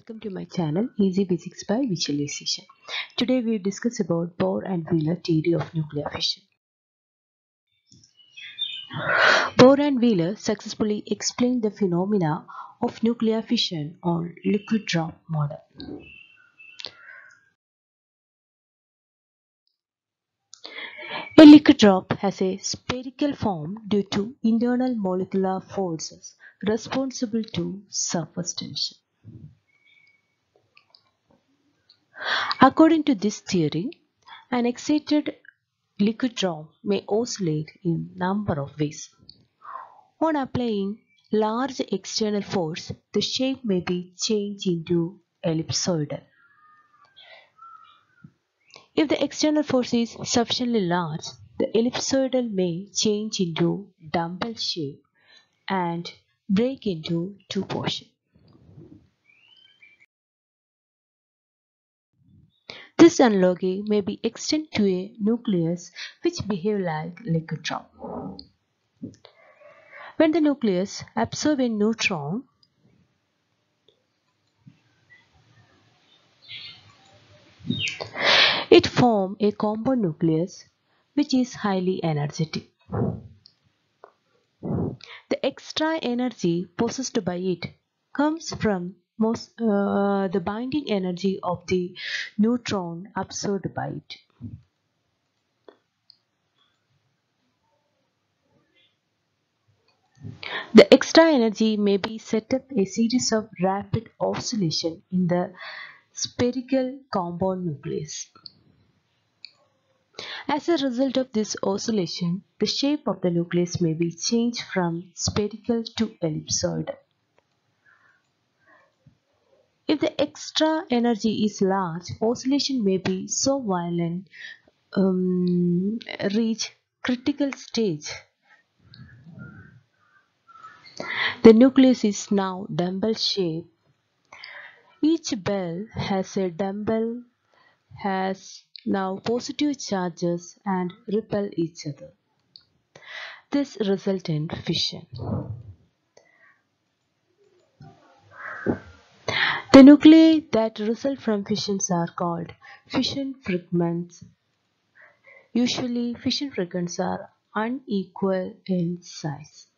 Welcome to my channel Easy Basics by Visualization. Today we discuss about Bohr and Wheeler theory of nuclear fission. Bohr and Wheeler successfully explained the phenomena of nuclear fission on liquid drop model. A liquid drop has a spherical form due to internal molecular forces responsible to surface tension. According to this theory, an excited liquid drop may oscillate in number of ways. On applying large external force, the shape may be changed into ellipsoidal. If the external force is sufficiently large, the ellipsoidal may change into dumbbell shape and break into two portions. This analogy may be extended to a nucleus which behave like drop. When the nucleus absorbs a neutron, it form a compound nucleus which is highly energetic. The extra energy possessed by it comes from most, uh, the binding energy of the neutron absorbed by it. The extra energy may be set up a series of rapid oscillation in the spherical compound nucleus. As a result of this oscillation, the shape of the nucleus may be changed from spherical to ellipsoidal. If the extra energy is large, oscillation may be so violent um, reach critical stage. The nucleus is now dumbbell shaped. Each bell has a dumbbell has now positive charges and repel each other. This results in fission. The nuclei that result from fissions are called fission fragments. Usually, fission fragments are unequal in size.